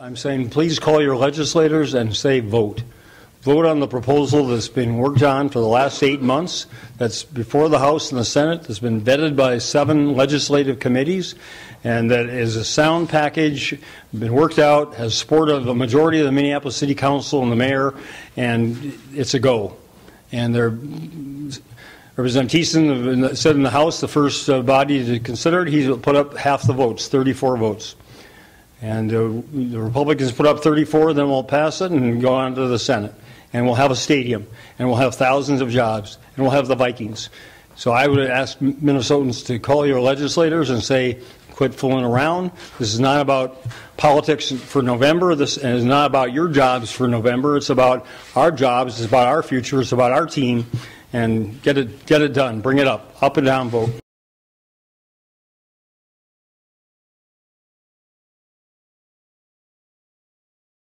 I'm saying, please call your legislators and say vote. Vote on the proposal that's been worked on for the last eight months, that's before the House and the Senate, that's been vetted by seven legislative committees, and that is a sound package, been worked out, has support of the majority of the Minneapolis City Council and the mayor, and it's a go. And there, Representative Thissen said in the House, the first uh, body to consider it, he put up half the votes, 34 votes. And uh, the Republicans put up 34, then we'll pass it and go on to the Senate. And we'll have a stadium, and we'll have thousands of jobs, and we'll have the Vikings. So I would ask Minnesotans to call your legislators and say, quit fooling around. This is not about politics for November. This is not about your jobs for November. It's about our jobs. It's about our future. It's about our team. And get it, get it done. Bring it up. Up and down vote.